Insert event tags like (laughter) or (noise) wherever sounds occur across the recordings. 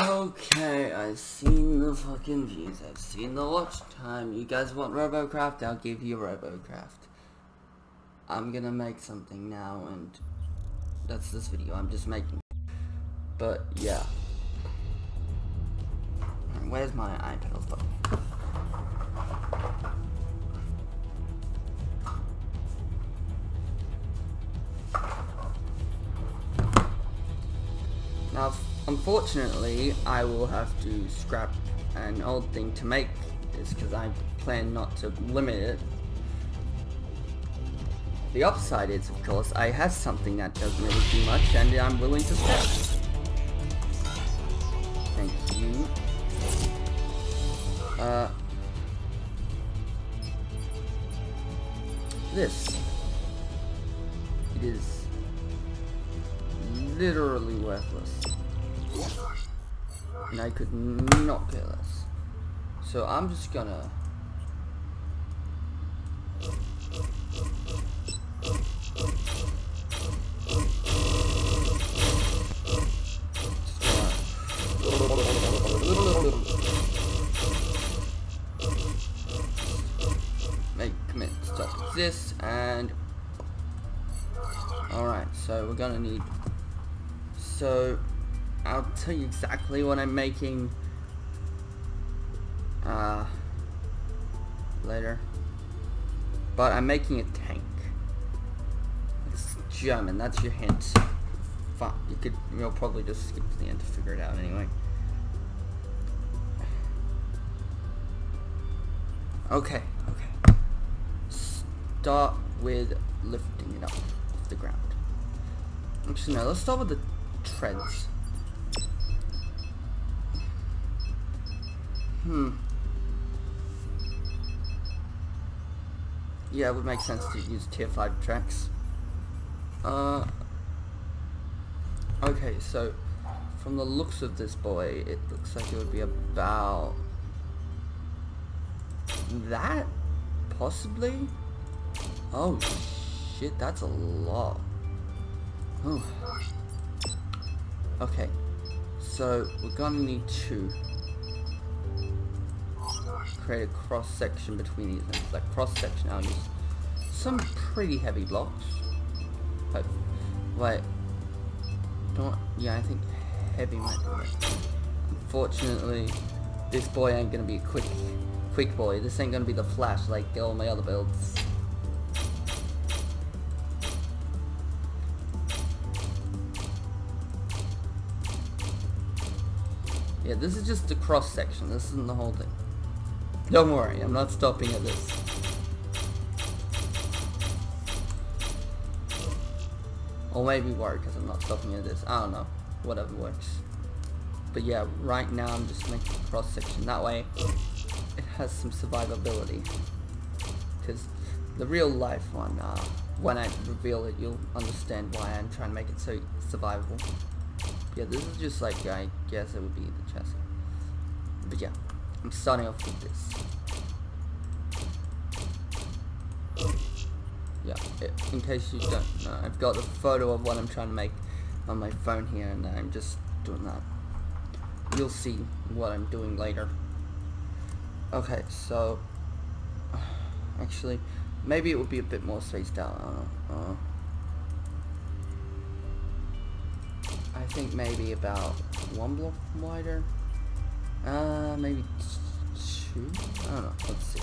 Okay, I've seen the fucking views. I've seen the watch time. You guys want RoboCraft? I'll give you RoboCraft. I'm gonna make something now, and that's this video. I'm just making. But yeah. Where's my iPad? Now, unfortunately, I will have to scrap an old thing to make this because I plan not to limit it. The upside is, of course, I have something that doesn't really do much and I'm willing to scrap. Thank you. Uh, this. It is literally worthless. And I could not care less. So I'm just gonna... Make commit stop this and alright so we're gonna need so tell you exactly what I'm making uh, later. But I'm making a tank. It's German, that's your hint. Fine, you could, you'll probably just skip to the end to figure it out anyway. Okay, okay. Start with lifting it up off the ground. Actually, no, let's start with the treads. Hmm. Yeah, it would make sense to use tier 5 tracks. Uh, okay, so from the looks of this boy, it looks like it would be about that? Possibly? Oh, shit, that's a lot. Oh. Okay, so we're gonna need two create a cross section between these things. like cross section I'll use some pretty heavy blocks. But wait. Don't yeah, I think heavy might be. Unfortunately, this boy ain't gonna be a quick quick boy. This ain't gonna be the flash like all my other builds. Yeah, this is just the cross section. This isn't the whole thing. Don't worry, I'm not stopping at this. Or maybe worry because I'm not stopping at this. I don't know. Whatever works. But yeah, right now I'm just making a cross section. That way it has some survivability. Because the real life one, uh, when I reveal it, you'll understand why I'm trying to make it so survivable. Yeah, this is just like, I guess it would be the chest. But yeah. I'm starting off with this. Yeah, in case you don't know, I've got a photo of what I'm trying to make on my phone here and I'm just doing that. You'll see what I'm doing later. Okay, so, (sighs) actually, maybe it would be a bit more spaced out, I think maybe about one block wider. Uh, maybe two? I don't know. Let's see.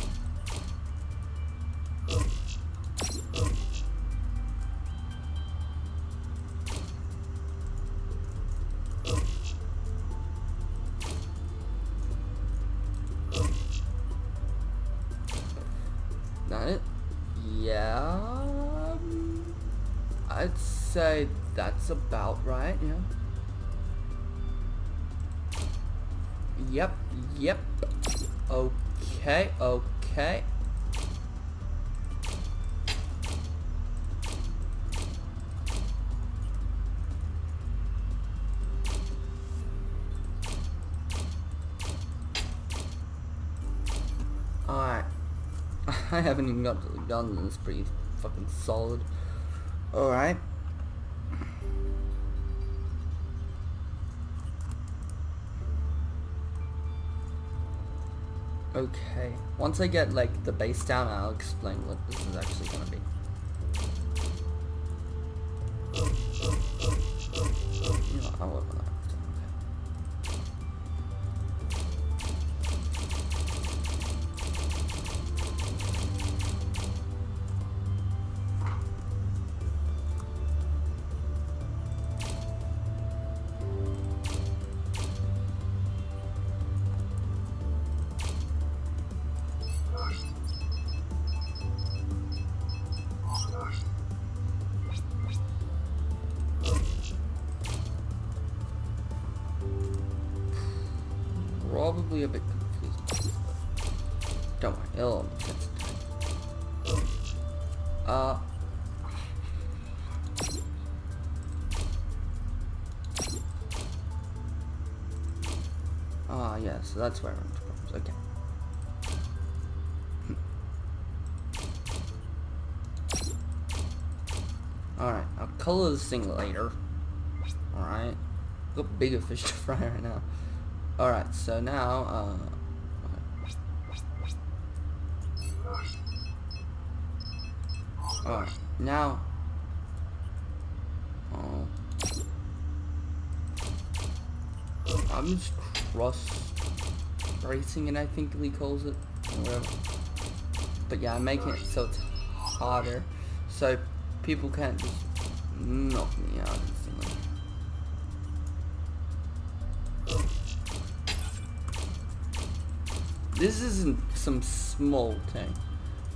Yep, yep. Okay, okay. Alright. (laughs) I haven't even got to the guns and it's pretty fucking solid. Alright. Okay, once I get like the base down, I'll explain what this is actually gonna be. That's where I run into problems. Okay. Alright, I'll color this thing later. Alright. Got bigger fish to (laughs) fry right now. Alright, so now, uh... Alright, now... Oh... I'm just cross racing it, I think Lee calls it. But yeah, I'm making it so it's harder, so people can't just knock me out instantly. This isn't some small tank.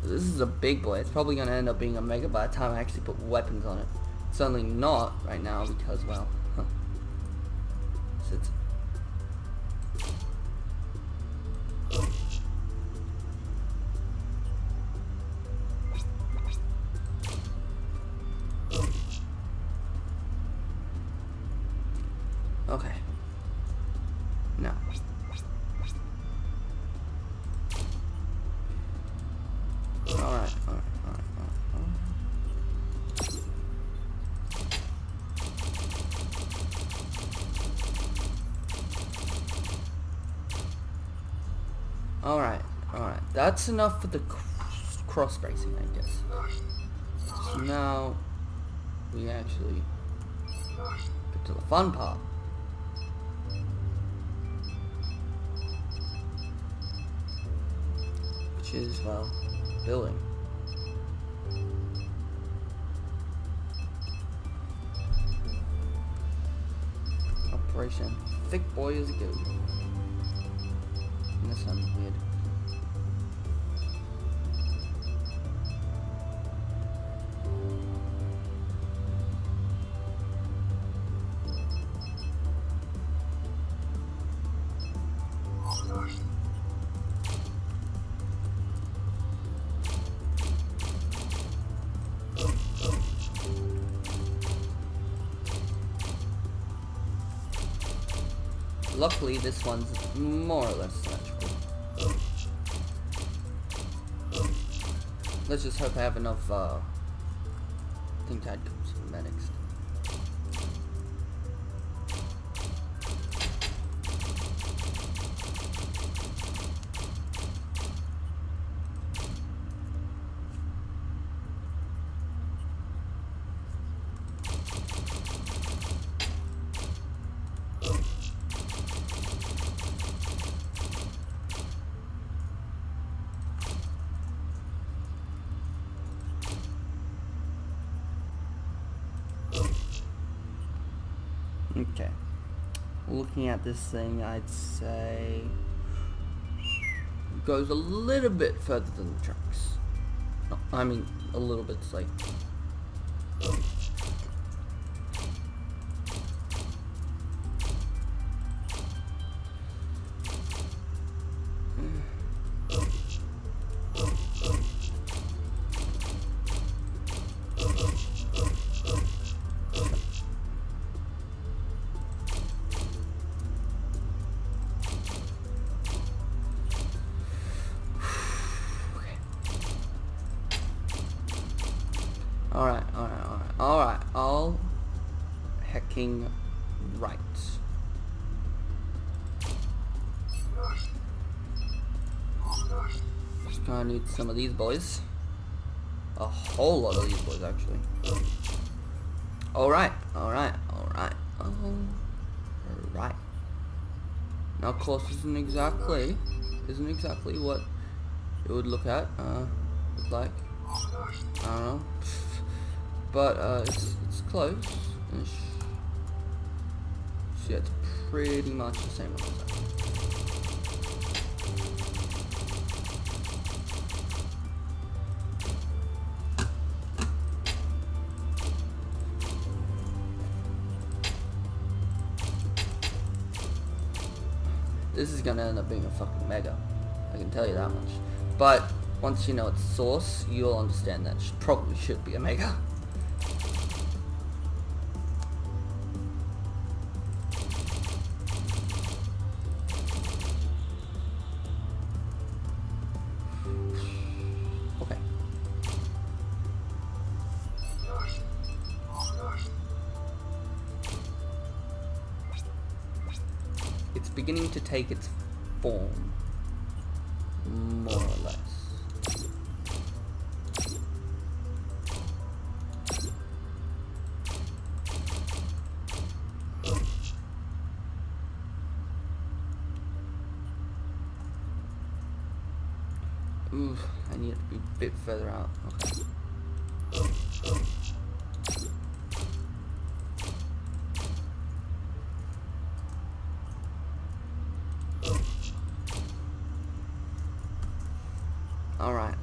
This is a big boy. It's probably going to end up being a mega by the time I actually put weapons on it. It's only not right now because, well, That's enough for the cr- cross bracing, I guess. So now we actually get to the fun part. Which is, well, building. Operation Thick Boy is a good. That sounds weird. Just hope I have enough, uh... I think Tide comes from that next. Okay. Looking this thing, I'd say goes a little bit further than the trucks. No, I mean, a little bit's like hecking right. I need some of these boys. A whole lot of these boys, actually. Alright, alright, alright. Alright. Now, course, isn't exactly, isn't exactly what it would look at, uh, look like. I don't know. But, uh, it's, it's close. Pretty much the same This is gonna end up being a fucking mega. I can tell you that much. But once you know its source, you'll understand that it probably should be a mega. (laughs) to take its form.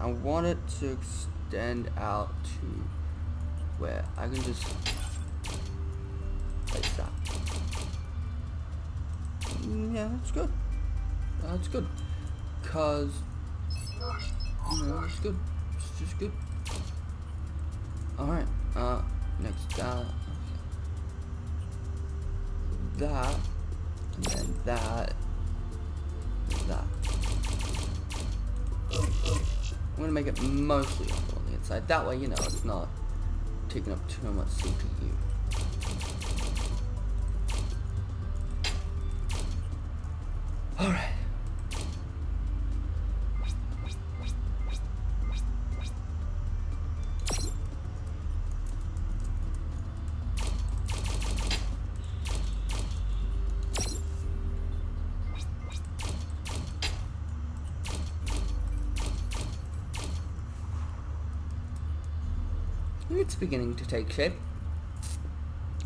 I want it to extend out to where I can just place that. Mm, yeah, that's good. That's good. Cause you know, it's good. It's just good. Alright, uh next uh that and then that that. Gonna make it mostly on the inside. That way, you know, it's not taking up too much CPU. Beginning to take shape.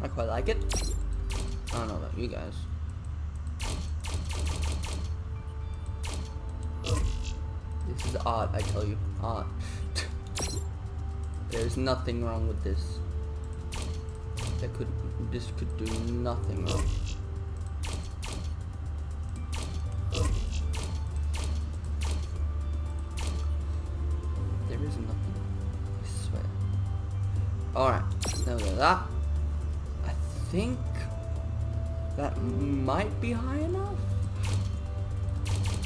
I quite like it. I don't know about you guys. This is odd, I tell you. Odd. (laughs) There's nothing wrong with this. That could this could do nothing wrong. High enough.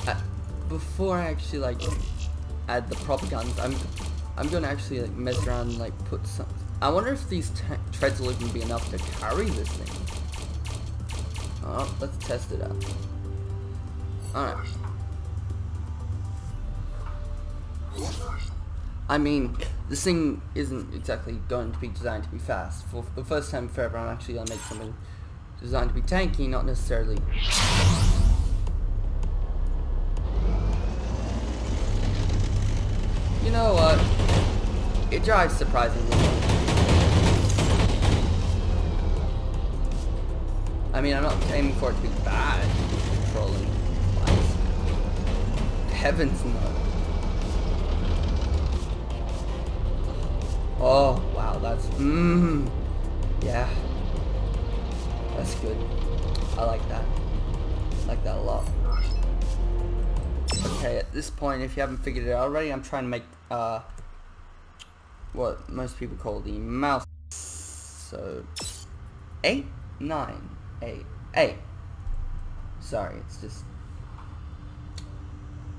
Uh, before I actually like add the proper guns, I'm I'm gonna actually like mess around and like put some. I wonder if these treads will even be enough to carry this thing. Oh, let's test it out. Alright. I mean, this thing isn't exactly going to be designed to be fast. For the first time forever, I'm actually going to make something designed to be tanky, not necessarily... You know what? It drives surprisingly. I mean, I'm not aiming for it to be bad controlling. Heavens no. Oh, wow, that's, mmm, yeah, that's good. I like that. I like that a lot. Okay, at this point, if you haven't figured it out already, I'm trying to make, uh, what most people call the Maus. So, eight, nine, eight, eight. Sorry, it's just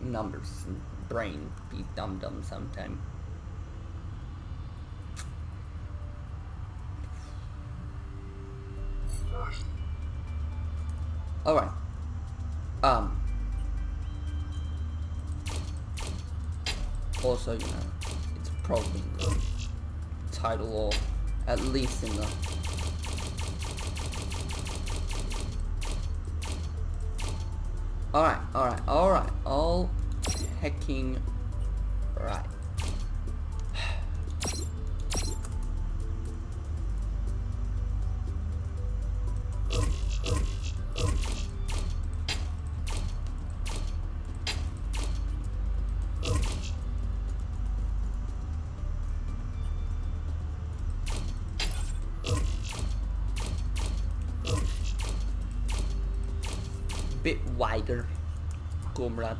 numbers and brain be dumb dumb Alright. Um. Also, you know, it's probably the title or at least in the Alright, alright, alright, all hecking right. Comrade.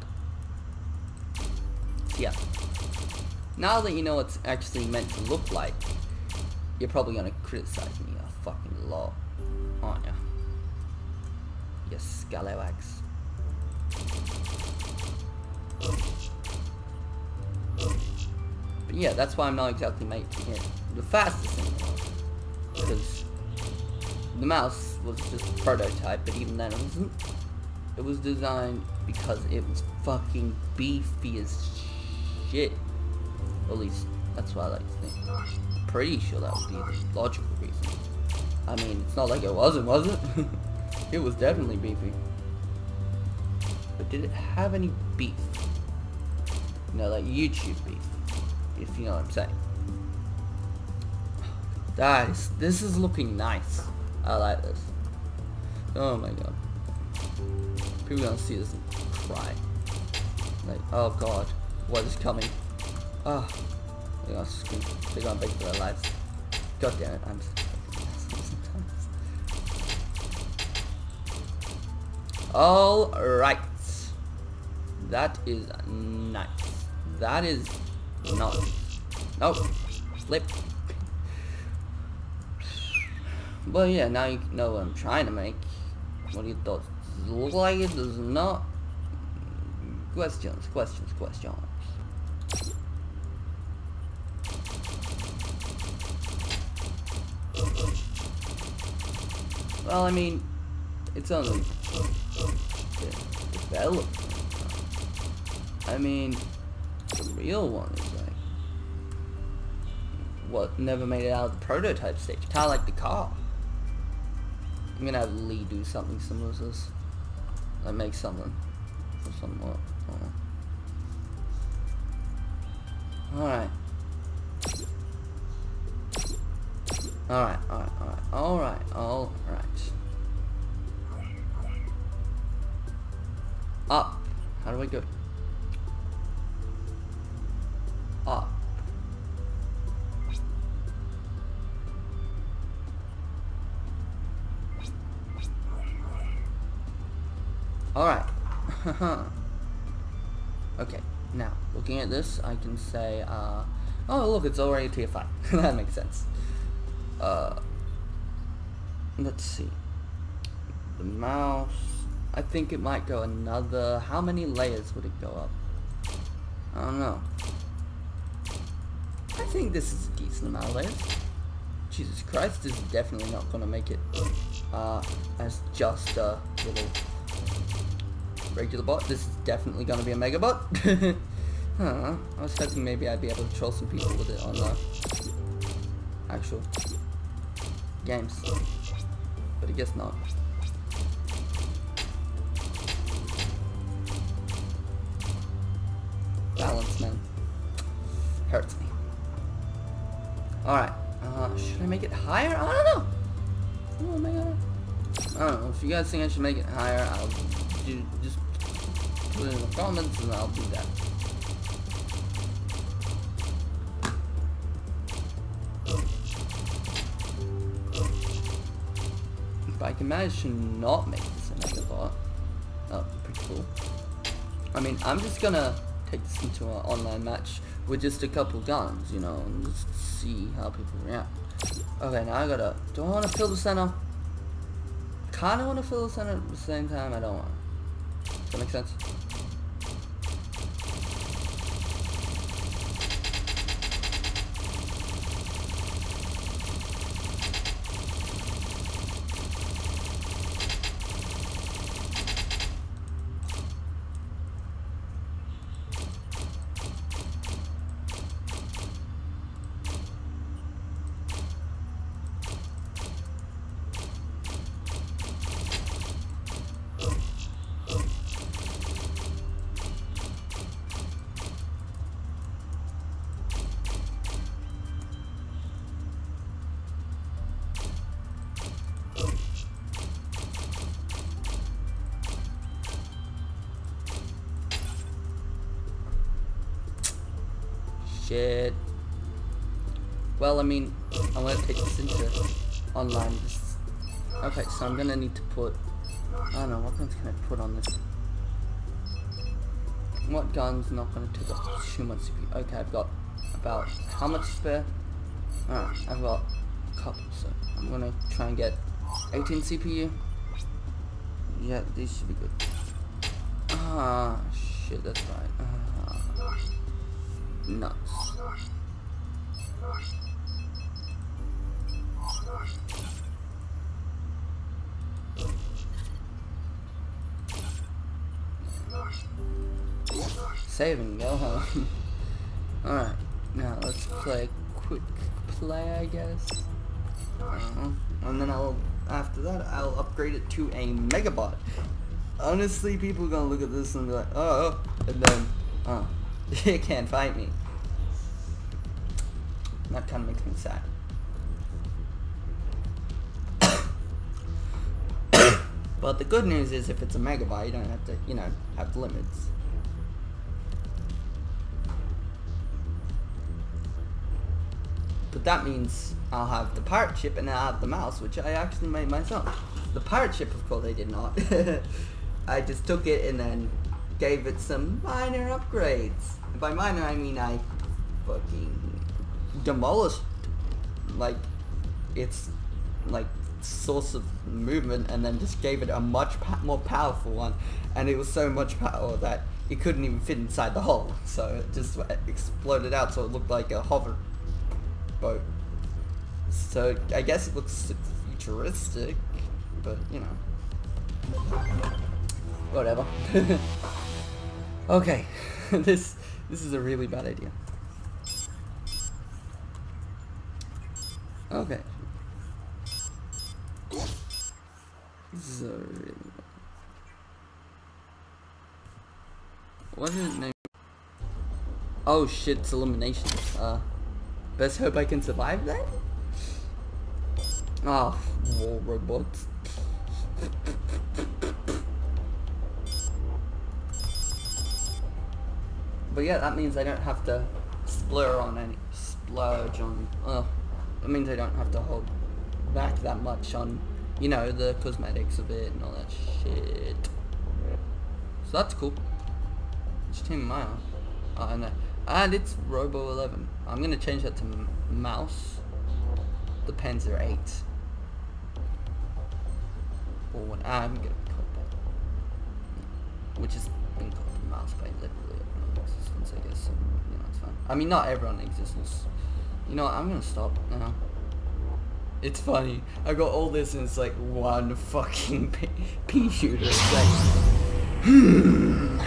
Yeah. Now that you know it's actually meant to look like, you're probably gonna criticize me a fucking lot, aren't you? You scallywags. But yeah, that's why I'm not exactly making it the fastest anymore. Because the Maus was just a prototype, but even then it wasn't. It was designed because it was fucking beefy as shit. at least that's what I like to think. Pretty sure that would be the logical reason. I mean, it's not like it wasn't, was it? (laughs) it was definitely beefy. But did it have any beef? You know, like YouTube beef. If you know what I'm saying. Guys, this is looking nice. I like this. Oh my god. People gonna see this and cry. Like, oh god, what is coming? Ah, oh, they're gonna scream. They're gonna beg for their lives. God damn it, I'm. (laughs) Alright. That is nice. That is not. Nope. Flip. But yeah, now you know what I'm trying to make. What do you thought? Like it does not. Questions, questions, questions. Well, I mean, it's only development. I mean, the real one is like what never made it out of the prototype stage. Kind of like the car. I'm gonna have Lee do something similar to this. Like make something. Or somewhat. Alright. Alright, alright, alright, alright, alright. Up. How do I go? Up. Alright. (laughs) okay, now, looking at this, I can say, uh, oh look, it's already tier 5. (laughs) that makes sense. Uh, let's see. The Maus, I think it might go another, how many layers would it go up? I don't know. I think this is a decent amount of layers. Jesus Christ, this is definitely not going to make it uh, as just a little regular bot. This is definitely going to be a mega bot. (laughs) huh. I was hoping maybe I'd be able to troll some people with it on the actual games. But I guess not. Balance, man. Hurts me. Alright. Uh, should I make it higher? I don't know. Oh my god. I don't know. If you guys think I should make it higher, I'll do just put in the comments and I'll do that. I can manage to not make this a mega bot, that would be pretty cool. I mean, I'm just gonna take this into an online match with just a couple guns, you know, and just see how people react. Okay, now I gotta, do I wanna fill the center? Kinda wanna fill the center at the same time, I don't wanna. Does that make sense? So I'm gonna need to put. I don't know what guns can I put on this. What gun's not gonna take up too much CPU? Okay, I've got about how much spare? Ah, I've got a couple, so I'm gonna try and get 18 CPU. Yeah, these should be good. Ah, shit, that's right. Ah, nuts. Saving, go home. (laughs) Alright, now let's play quick play, I guess. Uh, and then I'll, after that, I'll upgrade it to a Megabot. Honestly, people are gonna look at this and be like, oh, and then, (laughs) oh, you can't fight me. That kind of makes me sad. (coughs) but the good news is if it's a megabyte, you don't have to, you know, have limits. That means I'll have the pirate ship and I'll have the Maus, which I actually made myself. The pirate ship, of course, I did not. (laughs) I just took it and then gave it some minor upgrades. And by minor, I mean I fucking demolished, like, its, like, source of movement and then just gave it a much more powerful one. And it was so much power that it couldn't even fit inside the hole. So it just exploded out so it looked like a hover boat. So I guess it looks futuristic, but you know, whatever. (laughs) okay, (laughs) this this is a really bad idea. Okay. This is a really bad. What is it name? Oh shit, it's elimination. Uh Best hope I can survive then? Oh, war robots. but yeah, that means I don't have to splur on any splurge on. Uh, it means I don't have to hold back that much on, you know, the cosmetics of it and all that shit. So that's cool. It's team on? Oh, I know. And it's Robo 11. I'm going to change that to Maus. The are 8. Or one. Ah, I'm going to call that. Which is been called the Maus by literally everyone in existence, I guess. So, you know, it's fine. I mean, not everyone in existence. You know what, I'm going to stop now. It's funny. I got all this and it's like one fucking (laughs) pea shooter. It's like, hmm.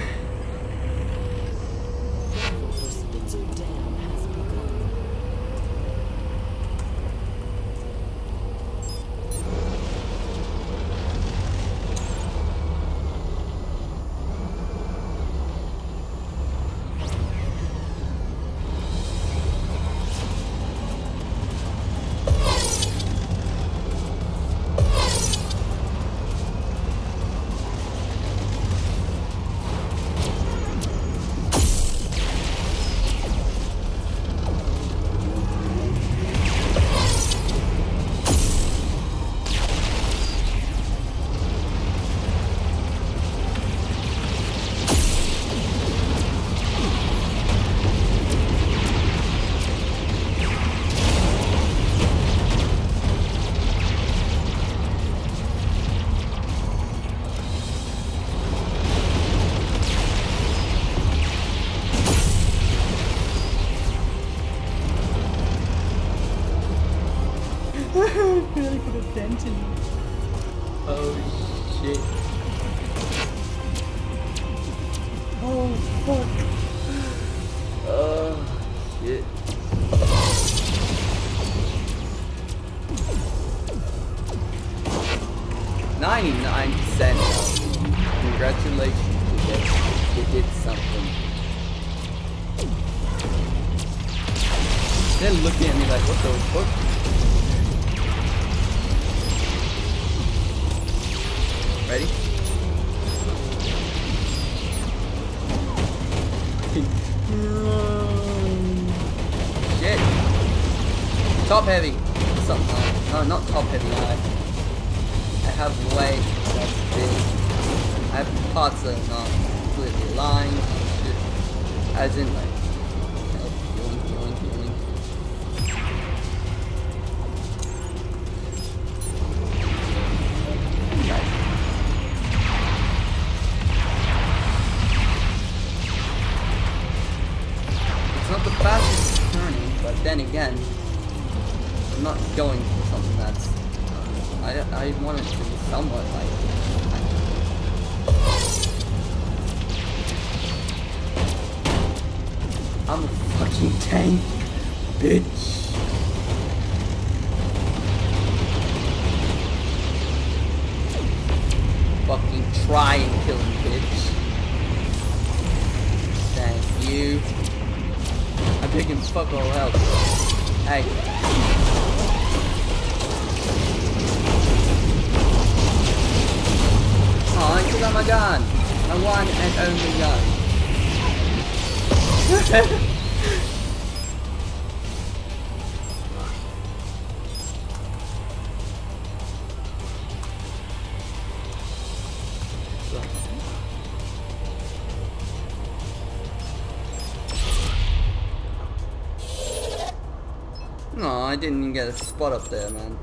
Get a spot up there, man.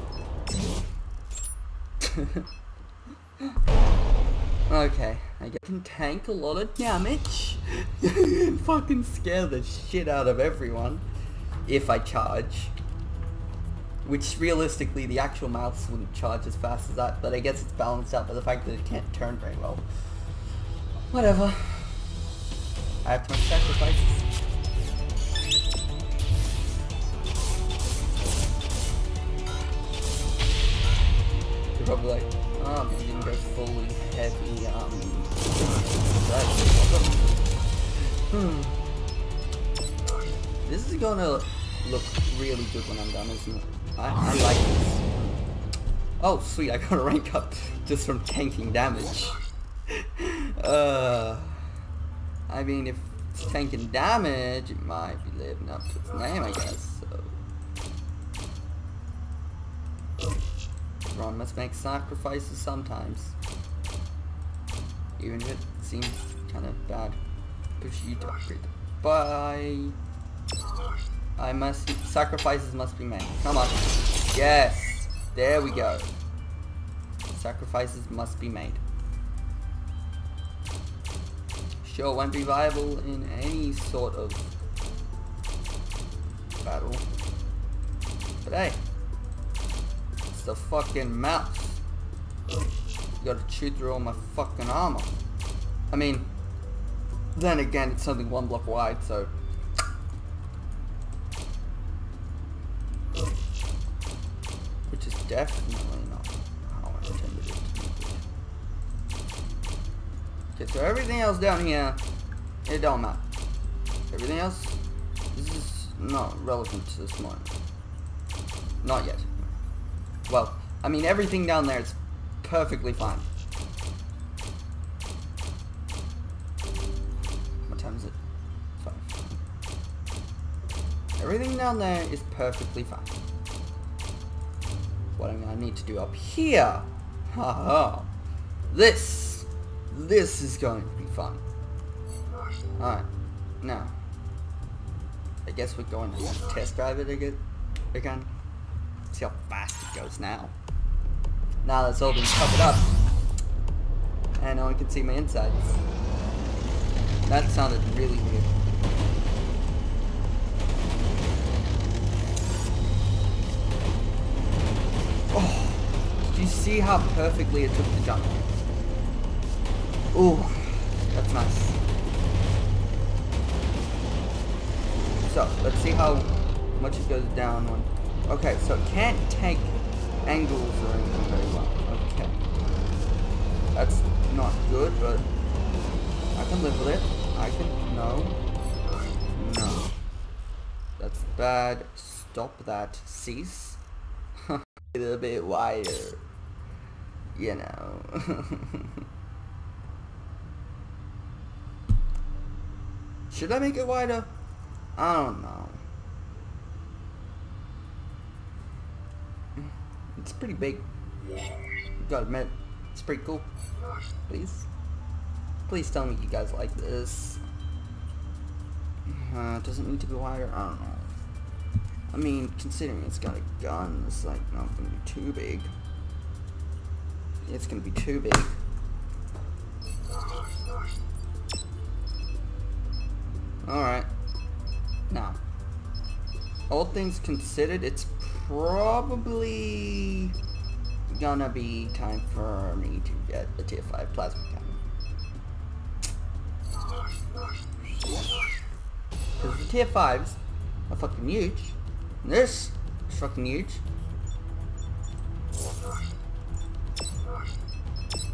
(laughs) okay, I can tank a lot of damage (laughs) fucking scare the shit out of everyone if I charge. Which realistically, the actual Maus wouldn't charge as fast as that, but I guess it's balanced out by the fact that it can't turn very well. Whatever. I have to make sacrifices. Probably like, oh, man, you didn't go fully heavy, um, Hmm. This is gonna look really good when I'm done, isn't it? I, I like this. Oh, sweet, I got a rank up just from tanking damage. (laughs) uh, I mean, if tanking damage, it might be living up to its name, I guess, so... Ron must make sacrifices sometimes. Even if it seems kind of bad. Push you to upgrade. Bye. I must sacrifices must be made. Come on. Yes. There we go. Sacrifices must be made. Sure, won't be viable in any sort of battle. But hey, the fucking Maus. You gotta chew through all my fucking armor. I mean, then again, it's only one block wide, so. Which is definitely not how I intended it to be. Okay, so everything else down here, it don't matter. Everything else, this is not relevant to this one. Not yet. Well, I mean, everything down there is perfectly fine. What time is it? Five. Everything down there is perfectly fine. What I'm gonna need to do up here, haha, this, this is going to be fun. Alright, now, I guess we're going to test drive it again. again. See how fast it goes now. Now all been covered up. And no one can see my insides. That sounded really weird. Oh, did you see how perfectly it took the jump? Ooh, that's nice. So, let's see how much it goes down when... Okay, so it can't take angles or anything very well. Okay. That's not good, but I can live with it. I can... No. No. That's bad. Stop that. Cease. (laughs) a little bit wider. You know. (laughs) Should I make it wider? I don't know. It's pretty big. Gotta admit, it's pretty cool. Please. Please tell me you guys like this. Uh, does it need to be wider? I don't know. I mean, considering it's got a gun, it's like not gonna be too big. It's gonna be too big. Alright. Now, all things considered, it's probably gonna be time for me to get the tier 5 plasma cannon. Because the tier 5s are fucking huge. And this is fucking huge.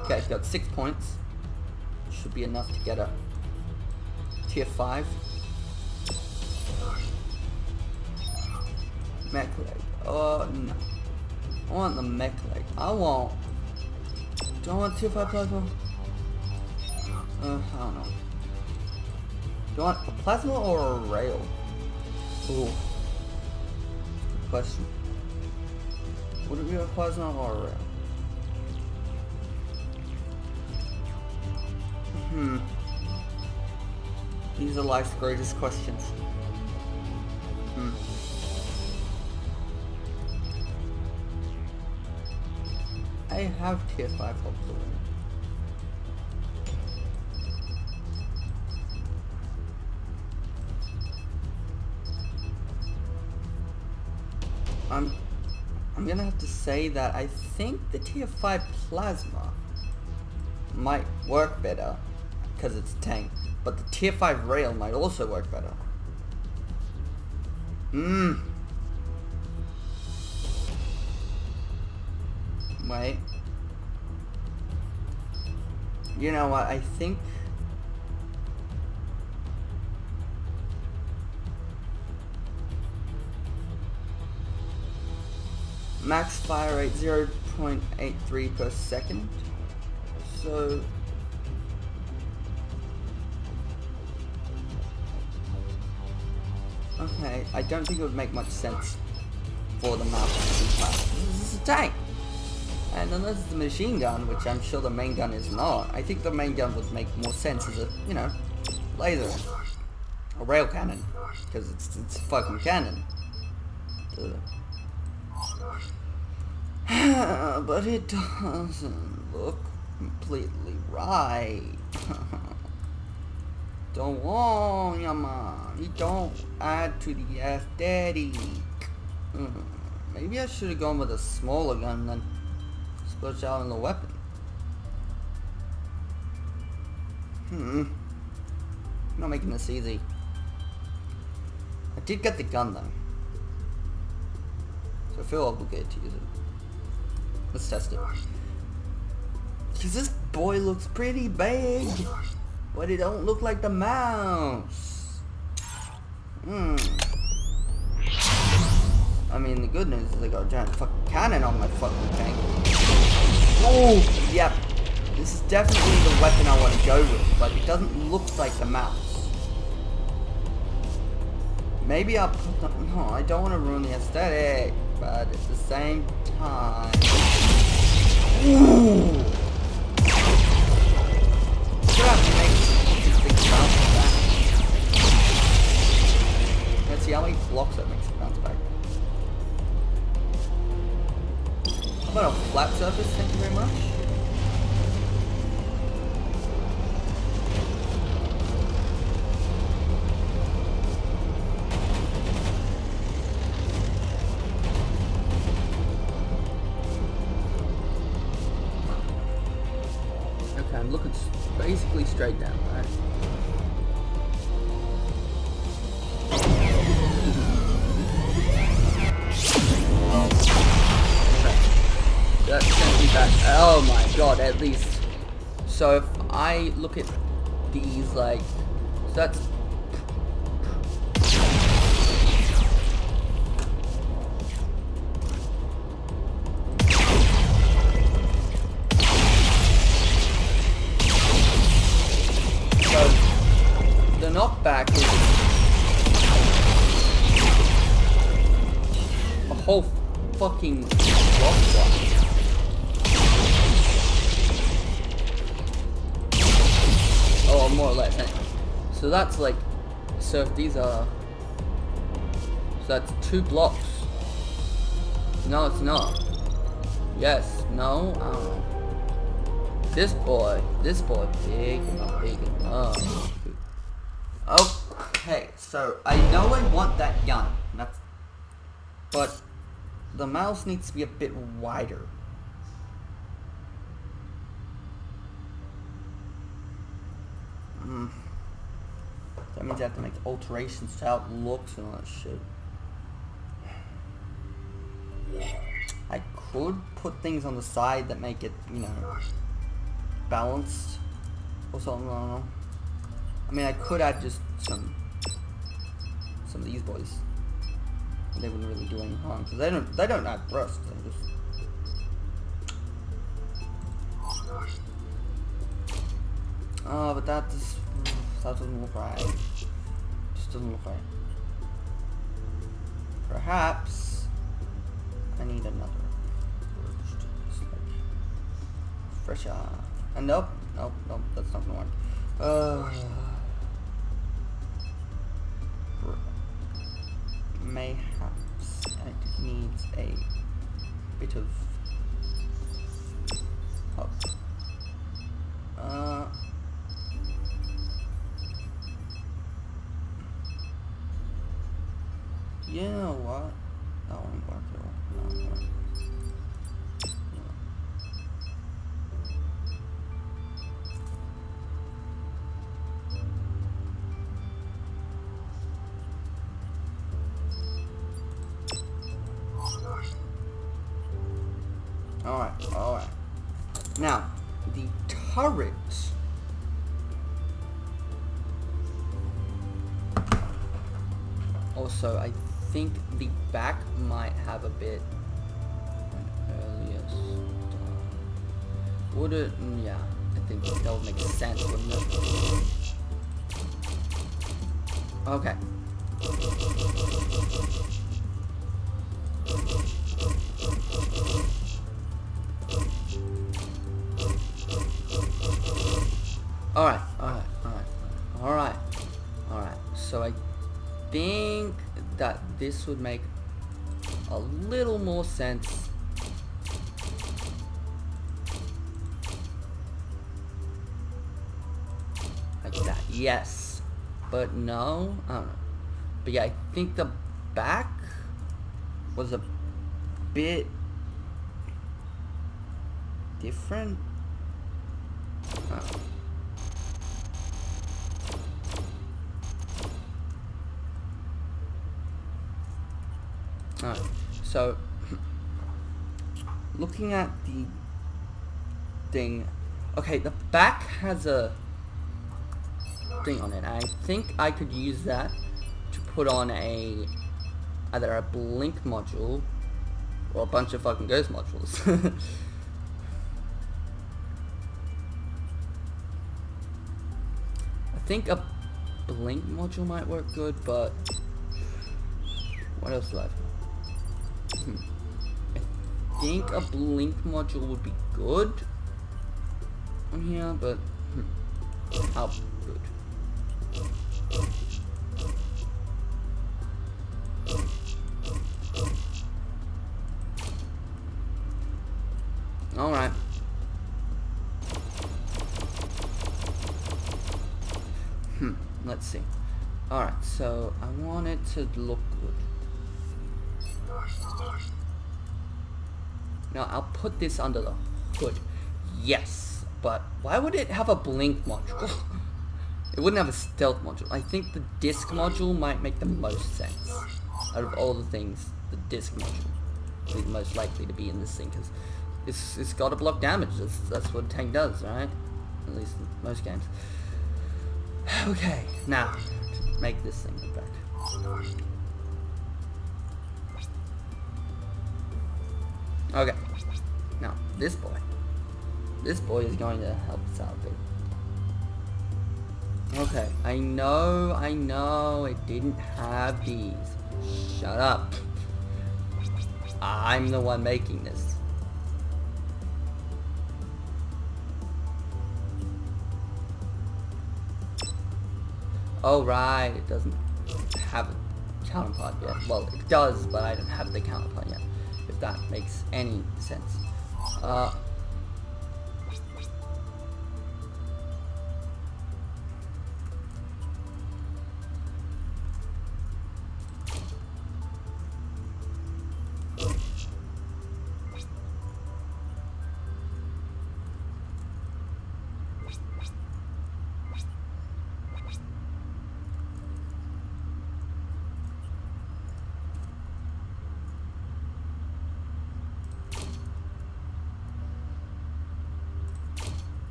Okay, I've got 6 points. Should be enough to get a tier 5. Mech Oh no. I want the mech leg. I want. Do I want 2-5 plasma? Uh, I don't know. Do I want a plasma or a rail? Ooh. Good question. Would it be a plasma or a rail? Hmm. These are life's greatest questions. I have tier 5 hopes already. I'm I'm gonna have to say that I think the tier 5 plasma might work better because it's tank, but the tier 5 rail might also work better. Mmm. Wait. You know what, I think... Max fire rate 0.83 per second. So... Okay, I don't think it would make much sense for the Maus to be fast. This is a tank! And unless it's a machine gun, which I'm sure the main gun is not, I think the main gun would make more sense as a, you know, laser. A rail cannon. Because it's, it's a fucking cannon. (sighs) but it doesn't look completely right. (laughs) don't want ya man. You don't add to the aesthetic. (laughs) Maybe I should have gone with a smaller gun then splurge out on the weapon. Hmm. I'm not making this easy. I did get the gun though. So I feel obligated to use it. Let's test it. Cause this boy looks pretty big. But it don't look like the Maus. Hmm. I mean, the good news is I got a giant fucking cannon on my fucking tank. Oh, yep. This is definitely the weapon I want to go with, but it doesn't look like the Maus. Maybe I'll put the... No, I don't want to ruin the aesthetic, but at the same time... Ooh! Let's see how many blocks that makes it bounce back. About a flat surface? Thank you very much. Okay, I'm looking basically straight down, So if I look at these, like, so that's. That's like, so if these are, so that's two blocks. No, it's not. Yes, no, know. This boy, this boy, big enough, big enough. Okay, so I know I want that gun. That's, but the Maus needs to be a bit wider. Mm. That means I have to make alterations to how it looks and all that shit. I could put things on the side that make it, you know, balanced or something, I don't know. I mean, I could add just some, some of these boys. They wouldn't really do any harm, because they don't, they don't add thrust, they just... Oh, but that that doesn't look right. Just doesn't look right. Perhaps I need another fresher. And nope, nope, nope, that's not gonna work. Uh, mayhaps it needs a bit of help. Uh, you know what? That won't work at all. That won't. Alright, alright. Now, the turret. Also, I think the back might have a bit earliest. Would it? Mm, Yeah, I think that would make sense, wouldn't it? Okay. This would make a little more sense. Like that, yes. But no, I don't know. But yeah, I think the back was a bit different. I don't know. Alright, so looking at the thing, okay, the back has a thing on it. I think I could use that to put on a either a blink module or a bunch of fucking ghost modules. (laughs) I think a blink module might work good, but what else do I have? Hmm. I think a blink module would be good on here, but hmm, how good? Alright. Hmm, let's see. Alright, so I want it to look good. Now I'll put this under the hood. Yes, but why would it have a blink module? it wouldn't have a stealth module. I think the disc module might make the most sense. Out of all the things, the disc module is most likely to be in this thing because it's, it's got to block damage. That's, that's what tank does, right? At least in most games. (sighs) Okay, now, make this thing back. Okay. Now, this boy. This boy is going to help us out. Okay, I know, I know, it didn't have these. Shut up. I'm the one making this. Oh right, it doesn't have a counterpart yet. Well, it does, but I don't have the counterpart yet. If that makes any sense. Uh,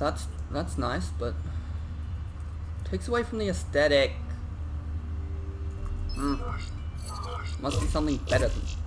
that's that's nice, but takes away from the aesthetic. Hmm. Must be something better than.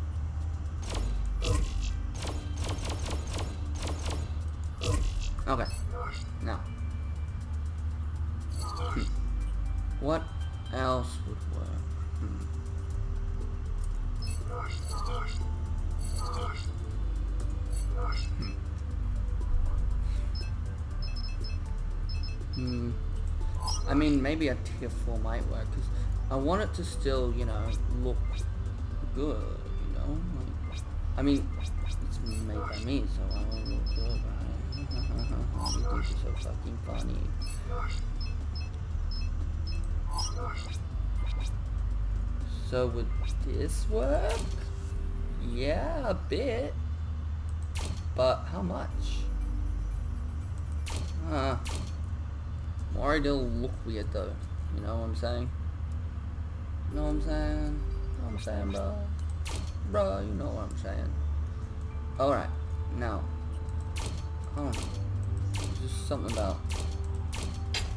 Tier 4 might work, because I want it to still, you know, look good, you know? Like, I mean, it's made by me, so I want to look good, right? think (laughs) you're so fucking funny. So would this work? Yeah, a bit. But how much? Uh, Mario look weird though. You know what I'm saying? You know what I'm saying? You know what I'm saying, bro? Bro, you know what I'm saying. Alright, now. Oh, there's just something about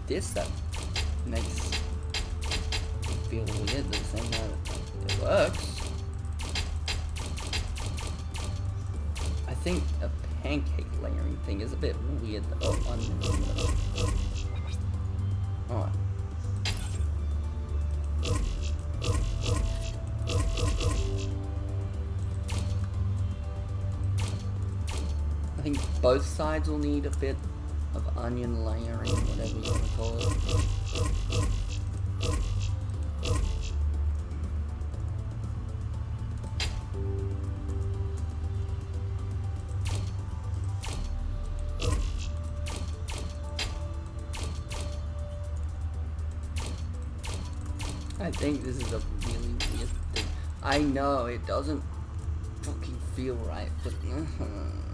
this that makes it feel weird the same time it works. I think a pancake layering thing is a bit weird though. Alright. Both sides will need a bit of onion layering, whatever you want to call it. I think this is a really weird thing. I know it doesn't fucking feel right, but uh-huh.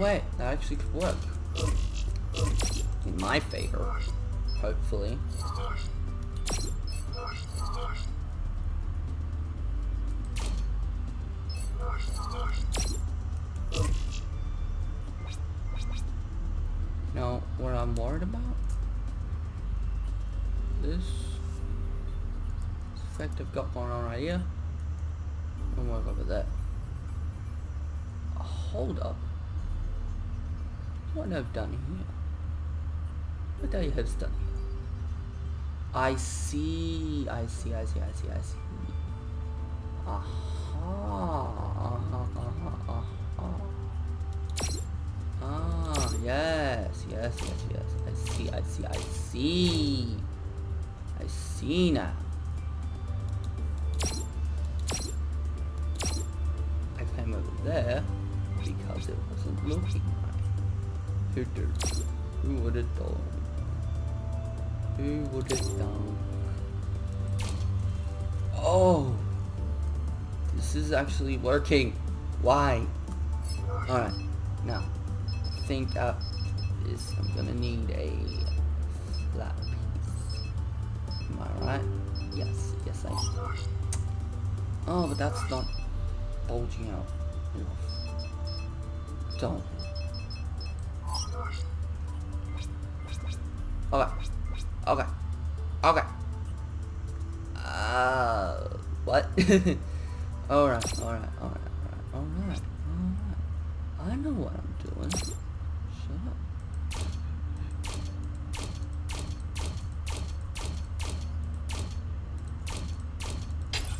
Wait, that actually could work. In my favor, hopefully. Now, what I'm worried about? This, effect I've got going on right here. I'm work over that. Hold up. What have done here? What I have done here? I see, I see, I see, I see, I see. Aha, aha, aha, aha. Ah, yes, yes, yes, yes, I see, I see, I see. I see now. I came over there because it wasn't looking right. Who would have done? Who would have done? Oh! This is actually working. Why? Alright, now, I think that is, I'm gonna need a flat piece. Am I right? Yes, yes I am. Oh, but that's not bulging out enough. Don't. (laughs) alright, alright, alright, alright, alright, alright. I know what I'm doing. Shut up.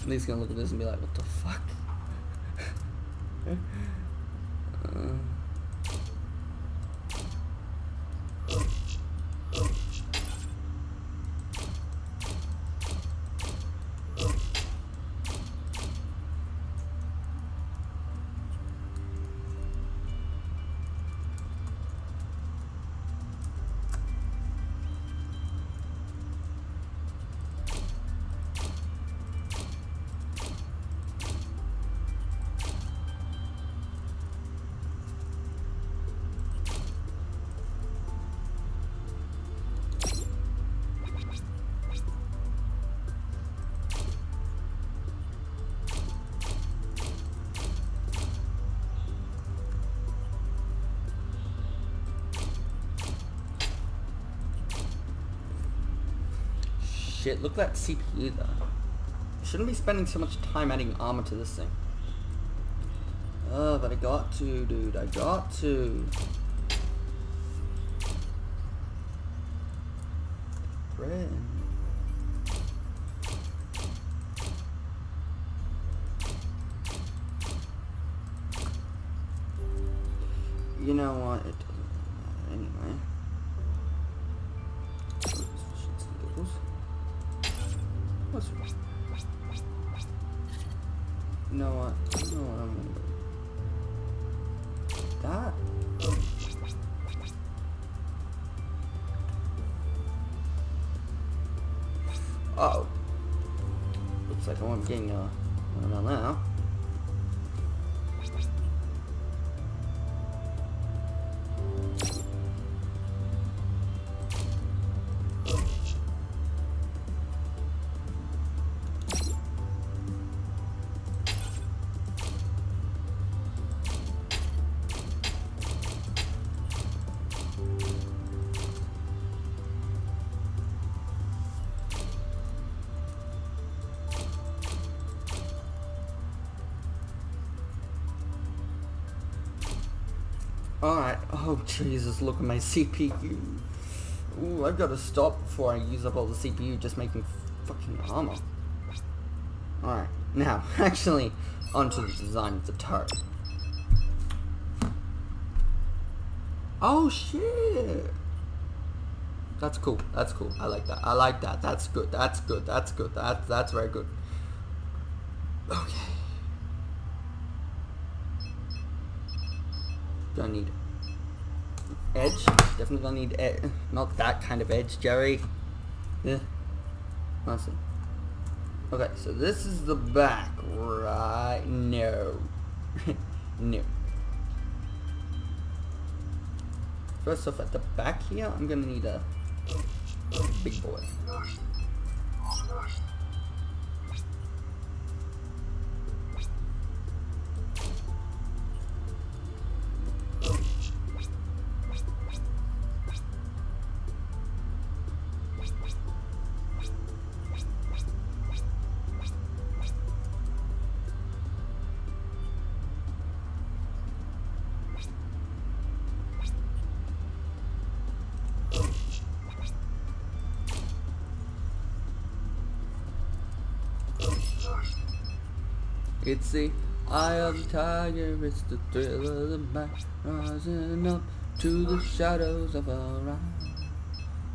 He's gonna look at this and be like, what the Shit, look at that CPU though. Shouldn't be spending so much time adding armor to this thing. Oh, but I got to, dude. I got to. Oh, Jesus, look at my CPU. Ooh, I've got to stop before I use up all the CPU just making fucking armor. Alright, now, (laughs) actually, onto the design of the turret. Oh, shit! That's cool. That's cool. I like that. I like that. That's good. That's good. That's good. That's that's very good. Okay. Gonna need edge. Definitely gonna need. Not that kind of edge, Jerry. Yeah. See. Okay, so this is the back, right? No. (laughs) no. First off, at the back here, I'm gonna need a big boy. It's the eye of the tiger, it's the thrill of the night, rising up to the shadows of our eyes.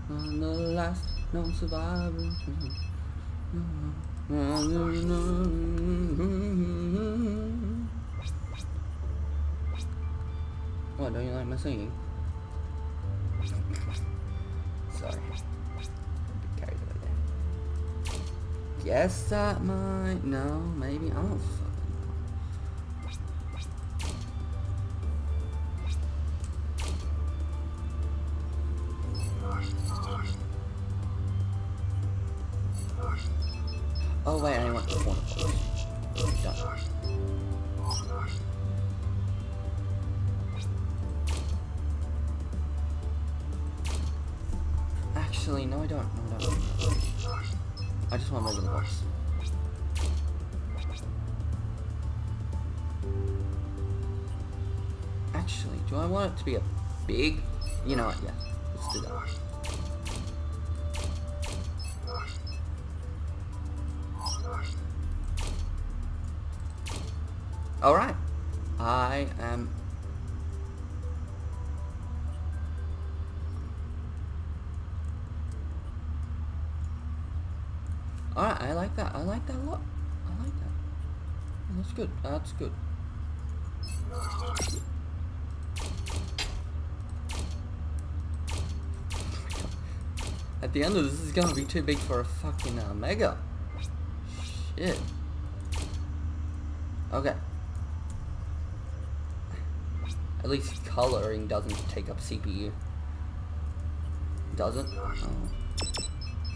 I'm the last known survivor. What, don't you like my singing? Sorry. Guess that might. No, maybe. I don't I am... Alright, I like that. I like that a lot. I like that. That's good. That's good. At the end of this, is gonna be too big for a fucking uh, mega. Shit. Okay. At least coloring doesn't take up CPU. Doesn't? Oh.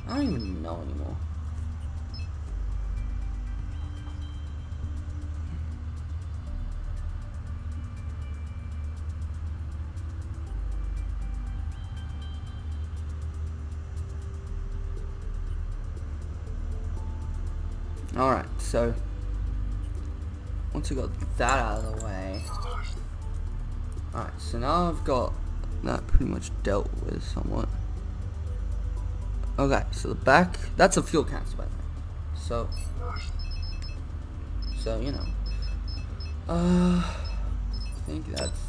I don't even know anymore. Alright, so once we got that out of the way. Alright, so now I've got that pretty much dealt with somewhat. Okay, so the back, that's a fuel canister by the way. So, so, you know. Uh, I think that's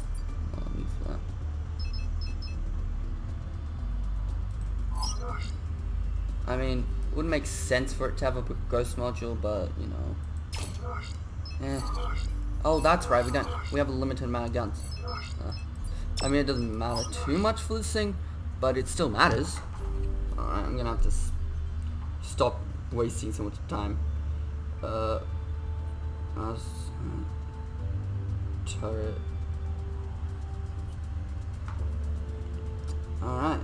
for that. I mean, wouldn't make sense for it to have a ghost module, but, you know. Eh. Oh, that's right, we don't, we have a limited amount of guns. I mean, it doesn't matter too much for this thing, but it still matters. Alright, I'm gonna have to stop wasting so much time. Uh, uh, turret. Alright.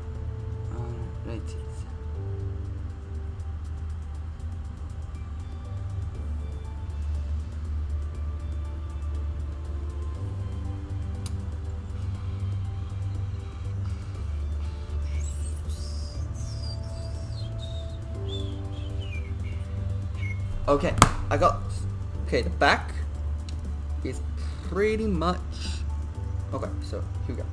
Okay, I got. Okay, the back is pretty much. Okay, so here we go.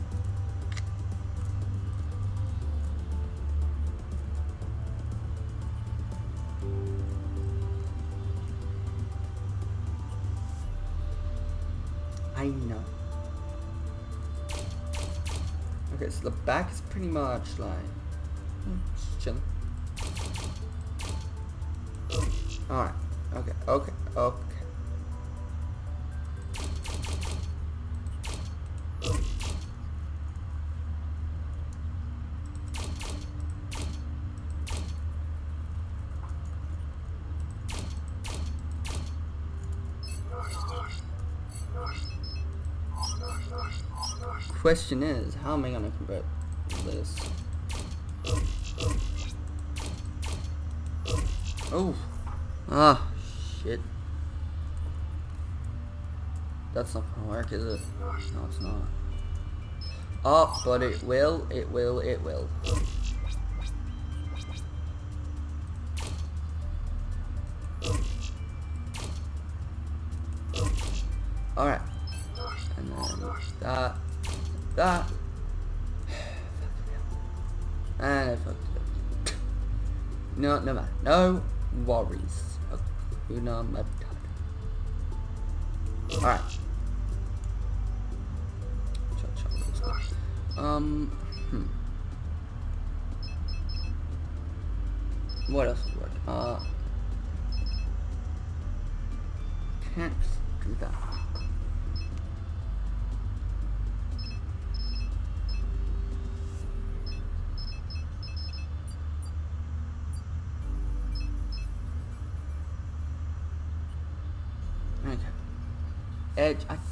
I know. Okay, so the back is pretty much like. hmm, Just chilling. Alright. Okay, okay, okay. Question is, how am I gonna convert this? Oh, ah, shit. That's not gonna work, is it? No, it's not. Oh, but it will, it will, it will. Hakuna Matata. Alright.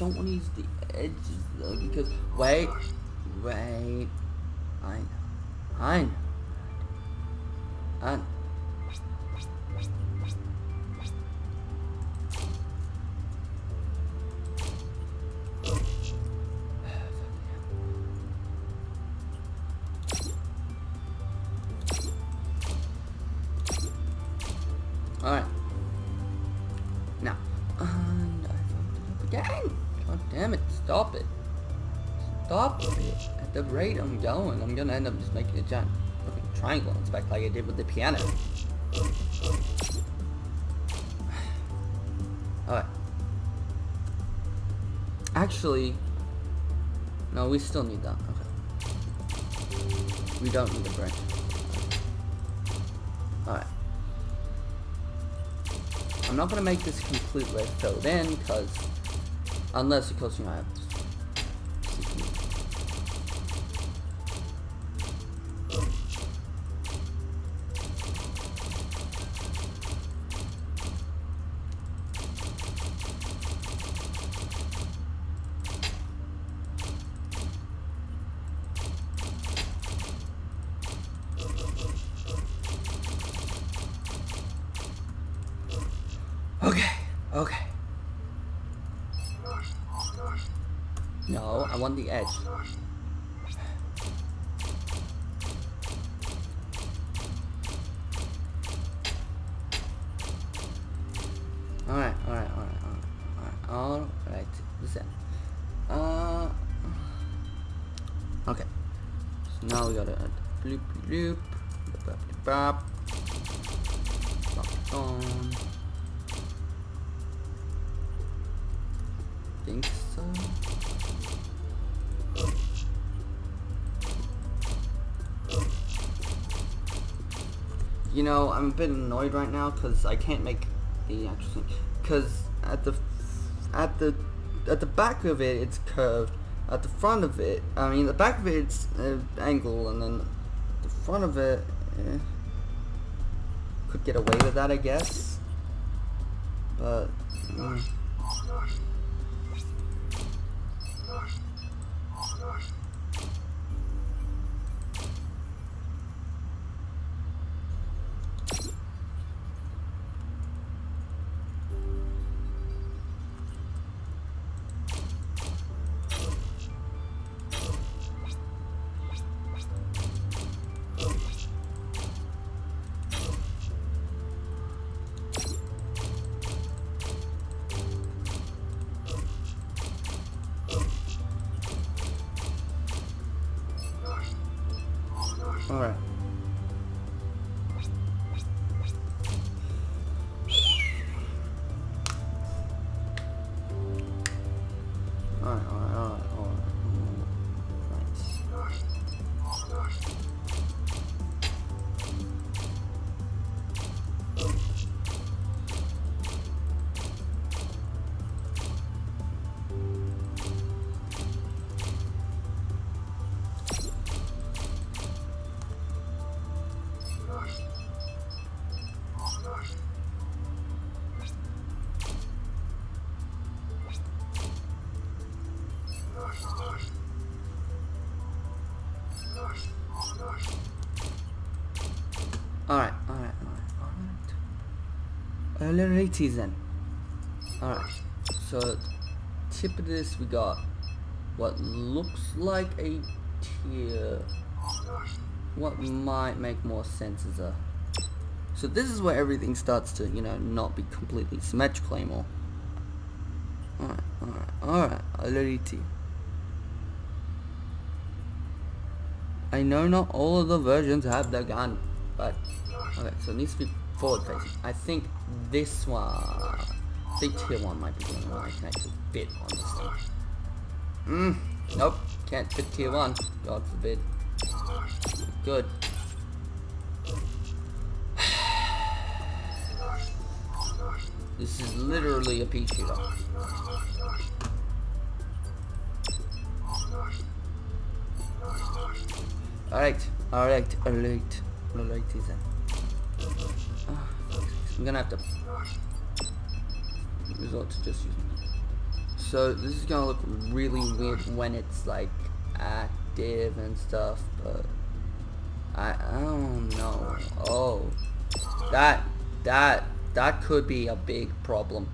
Don't want to use the edges though because wait, wait. I know. I know. I know. Alright. Now, and I fucked it up again. God damn it, stop it. Stop it. At the rate I'm going, I'm gonna end up just making a giant fucking triangle inspect like I did with the piano. (sighs) Alright. Actually, no, we still need that. Okay. We don't need a branch. Alright. I'm not gonna make this completely filled in because unless you I have CPU. I'm a bit annoyed right now because I can't make the actual thing. Because at the at the at the back of it, it's curved. At the front of it, I mean, the back of it, it's an angle, and then the front of it, eh, could get away with that, I guess. But. Alright. Alrighty then. Alright, so tip of this we got what looks like a tier. What might make more sense is a. So this is where everything starts to, you know, not be completely symmetrical anymore. Alright, alright, alright, alrighty. I know not all of the versions have the gun, but okay, so it needs to be forward facing. I think this one, I think tier one might be the one I can actually fit on this thing. Hmm, nope, can't fit tier one, God forbid. Good. (sighs) This is literally a pea shooter. Alright, alright, alright. Alright, is? (sighs) I'm gonna have to resort to just using. So this is gonna look really weird when it's like active and stuff, but I, I don't know. Oh, that that that could be a big problem.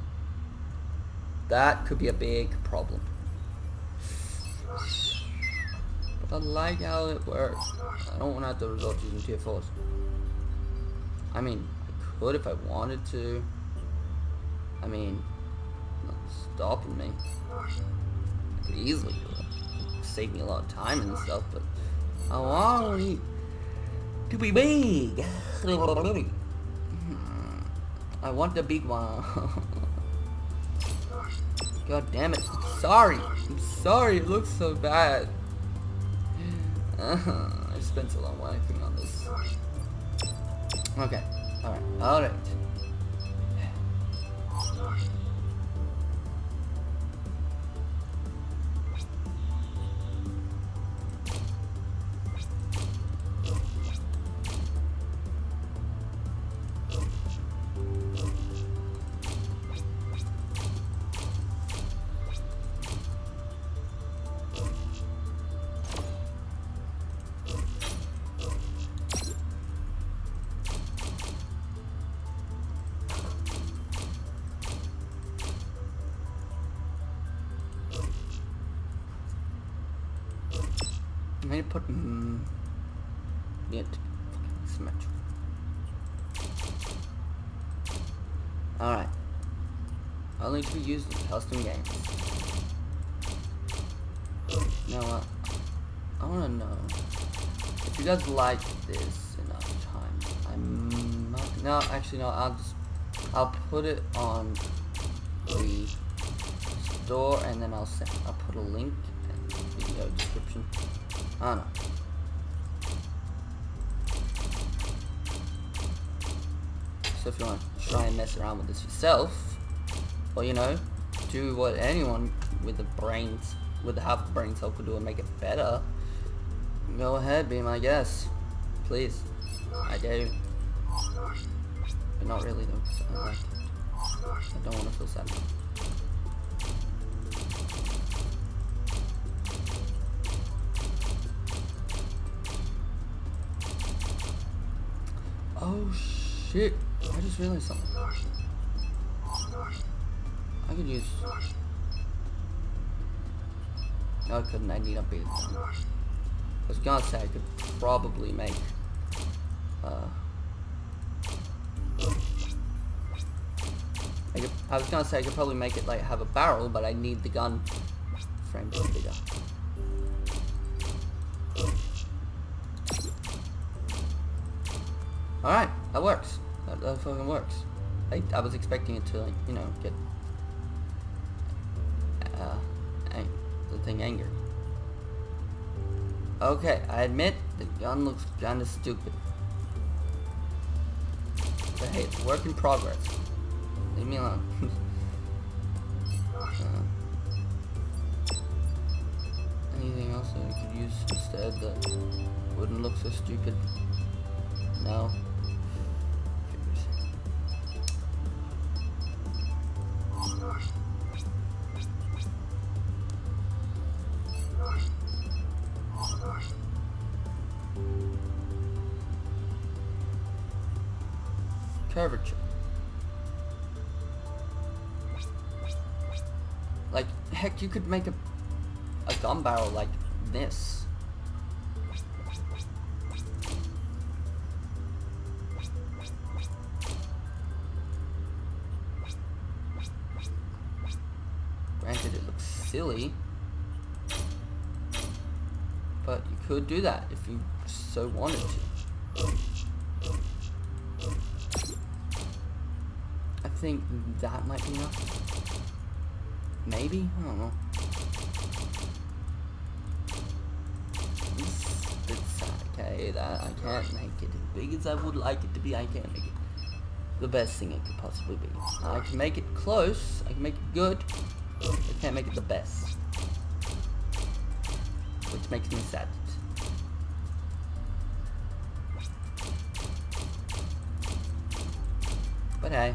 That could be a big problem. But I like how it works. I don't want to have to resort to using tier 4s. I mean, I could if I wanted to. I mean, stopping me. I could easily do it. Save me a lot of time and stuff, but I want it to be big. Hmm, I want the big one. (laughs) God damn it. I'm sorry. I'm sorry. It looks so bad. (sighs) I spent so long working on this. Okay. Alright. Alright. Like this enough time. I might no actually no I'll just I'll put it on the store and then I'll send I'll put a link in the video description. I don't know. So if you want to try and mess around with this yourself, or you know, do what anyone with the brains, with half the brain cell could do and make it better, go ahead, be my guest. Please. I do. But not really though, I like. I don't want to feel sad. Oh shit! I just realized something. I could use. No, I couldn't. I need a gun. I was gonna say I could probably make. Uh, I, could, I was gonna say I could probably make it like have a barrel, but I need the gun frame to be bigger. Alright, that works. That, that fucking works. I, I was expecting it to, like, you know, get uh, the thing angry. Okay, I admit the gun looks kinda stupid. But hey, it's work in progress. Leave me alone. (laughs) uh, anything else that I could use instead that wouldn't look so stupid? No. Heck, you could make a, a gun barrel like this. Granted, it looks silly. But you could do that if you so wanted to. I think that might be enough. Maybe? I don't know. It's, okay that I can't make it as big as I would like it to be. I can't make it the best thing it could possibly be. I can make it close, I can make it good, I can't make it the best. Which makes me sad. But hey,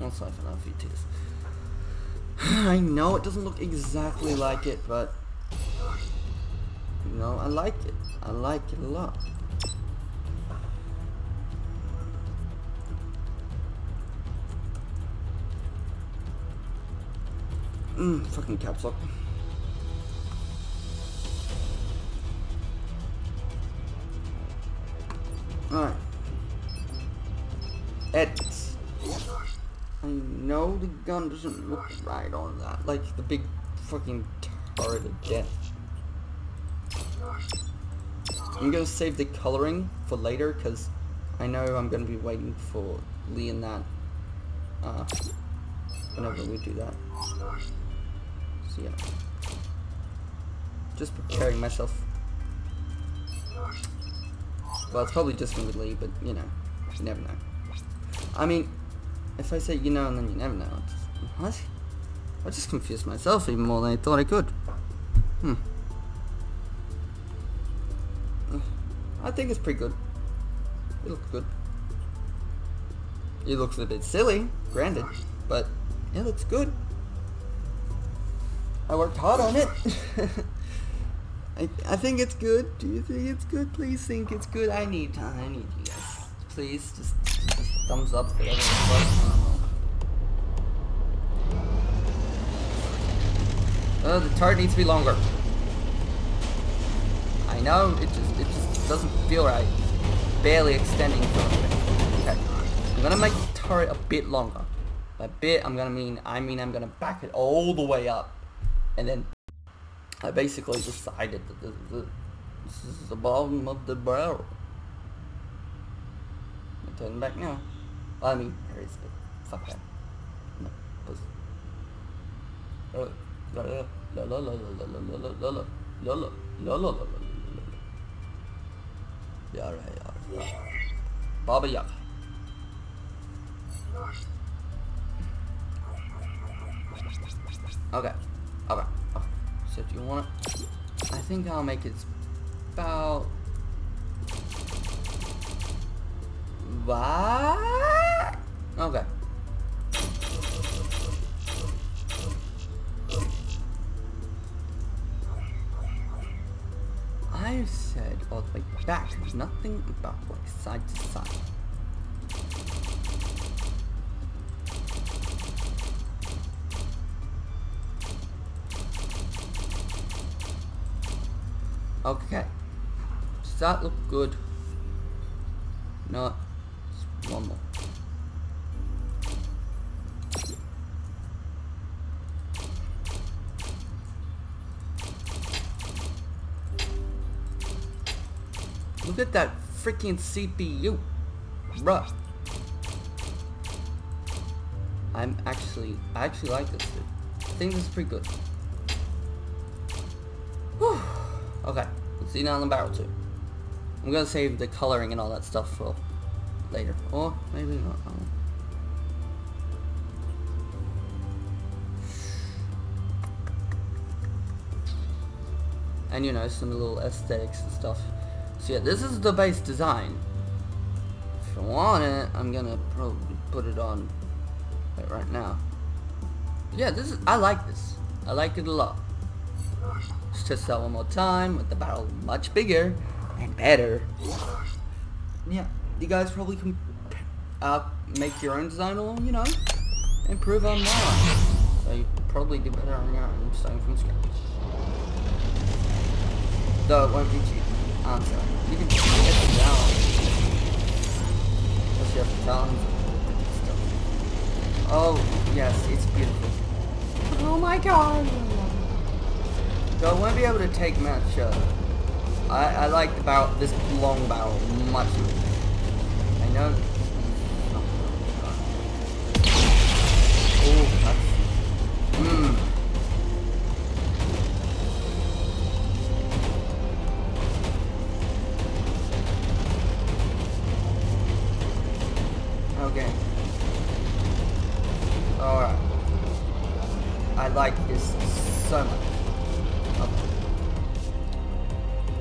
life and a few tears. (sighs) I know it doesn't look exactly like it, but you know, I like it. I like it a lot. Mmm, fucking caps lock. Doesn't look right on that. Like the big fucking turret of death. I'm gonna save the coloring for later because I know I'm gonna be waiting for Lee and that uh, whenever we do that. So yeah. Just preparing myself. Well, it's probably just gonna be Lee, but you know, you never know. I mean, if I say you know and then you never know, just, what? I just confused myself even more than I thought I could. Hmm. I think it's pretty good. It looks good. It looks a bit silly, granted, but it looks good. I worked hard on it. (laughs) I, I think it's good. Do you think it's good? Please think it's good. I need time. I need you guys. Please, just, just thumbs up for everyone. Uh, the turret needs to be longer. I know, it just, it just doesn't feel right. Barely extending Okay. I'm gonna make the turret a bit longer. By bit, I'm gonna mean, I mean I'm gonna back it all the way up. And then I basically decided that this, this, this is the bottom of the barrel. I'm turning back now. I mean, there is it. Fuck that. No, pussy. Oh, yeah. Baba Yaga. Okay, okay, okay. So do you want it? I think I'll make it about... What? Okay. All the way back, There's nothing about like side to side. Okay. Does that look good? No. Freaking CPU. Bruh. I'm actually, I actually like this dude. I think this is pretty good. Whew. Okay, let's see now the barrel too. I'm gonna save the coloring and all that stuff for later. Or maybe not. And you know, some little aesthetics and stuff. So yeah, this is the base design. If you want it, I'm gonna probably put it on right now. But yeah, this is I like this. I like it a lot. Let's test that one more time with the barrel much bigger and better. Yeah, you guys probably can uh, make your own design or, you know, improve on mine. So you probably do better on your own starting from scratch. Though it won't be cheap answer. You can get it down. Unless you have talent. Oh, yes, it's beautiful. Oh my god. So I won't be able to take much, uh, I, I like the barrel, this long barrel much. I know. This so much.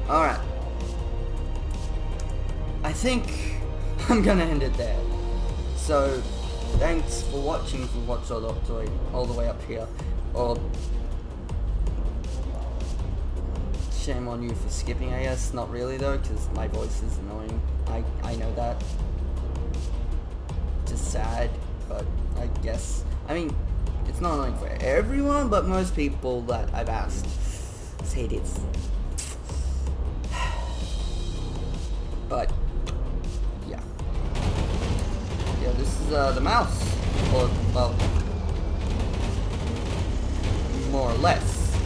Alright. I think (laughs) I'm gonna end it there. So, thanks for watching if you all the, way, all the way up here. Or, shame on you for skipping I guess. Not really though, because my voice is annoying. I, I know that. Just sad, but I guess. I mean, it's not annoying for everyone, but most people that I've asked say it is. (sighs) But, yeah. Yeah, this is uh, the Maus. Or, well, more or less.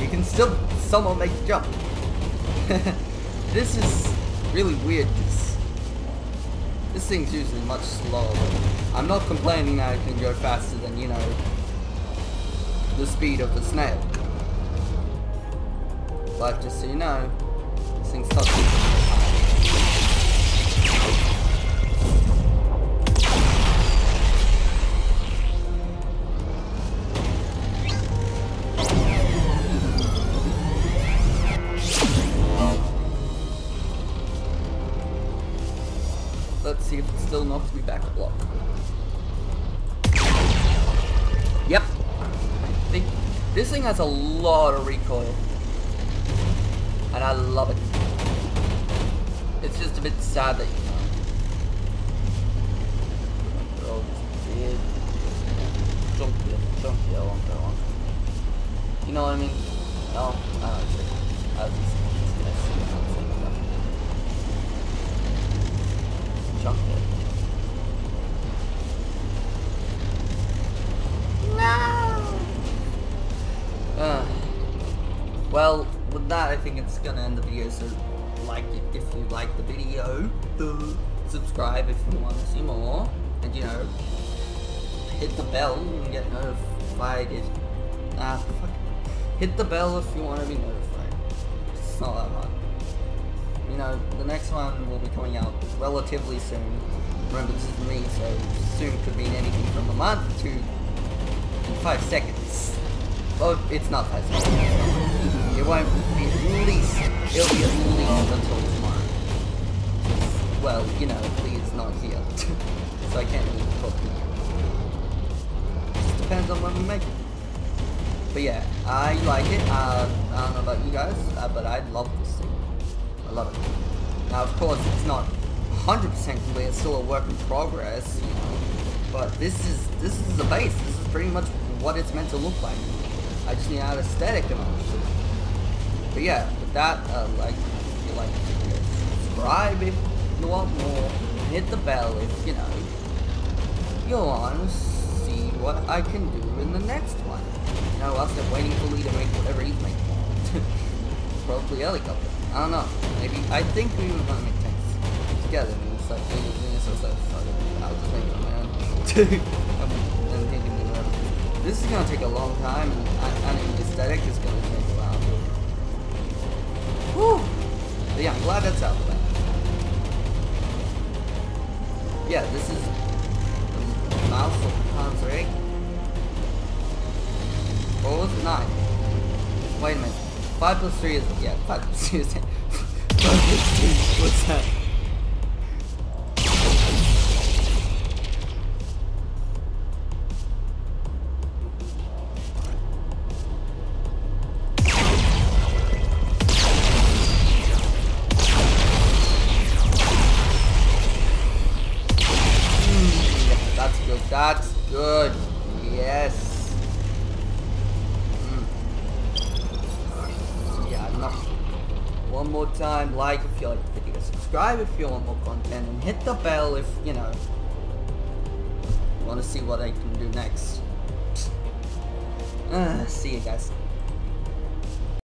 You can still somewhat make the jump. (laughs) this is really weird because this thing's usually much slower. I'm not complaining that it can go faster than, you know, the speed of the snail. But just so you know, this thing's tough. Just subscribe if you want to see more, and you know, hit the bell and get notified if ah fuck. Hit the bell if you want to be notified. It's not that hard. You know, the next one will be coming out relatively soon. Remember, this is me, so soon could mean anything from a month to five seconds. Well, it's not five seconds. It won't be at least, it'll be at least until tomorrow. Well, you know, Lee's not here. (laughs) so I can't really talk to you. Just depends on when we make it. But yeah, I like it. Uh, I don't know about you guys, uh, but I love this thing. I love it. Now, of course, it's not 100% complete. It's still a work in progress, you know. But this is this is the base. This is pretty much what it's meant to look like. I just need an aesthetic and all. But yeah, with that, uh, like, if you like, subscribe if you want more. Hit the bell if you know you want to see what I can do in the next one. You know, whilst I'm waiting for Lee to make whatever he's making. (laughs) Probably helicopter. I don't know. Maybe I think we were gonna make tanks together. This or stuff. I'll just it on my own. (laughs) I'm, thinking whatever. This is gonna take a long time, and I, I mean, the aesthetic is gonna take a while. Whew. But yeah, I'm glad that's out. Yeah, this is Maus Hans Rig. What was it? Nine. Wait a minute. 5 plus 3 is, yeah, 5 plus 3 is 10. (laughs) 5 plus 2, what's that? Subscribe if you want more content, and hit the bell if, you know, you want to see what I can do next. Uh, (sighs) see you guys.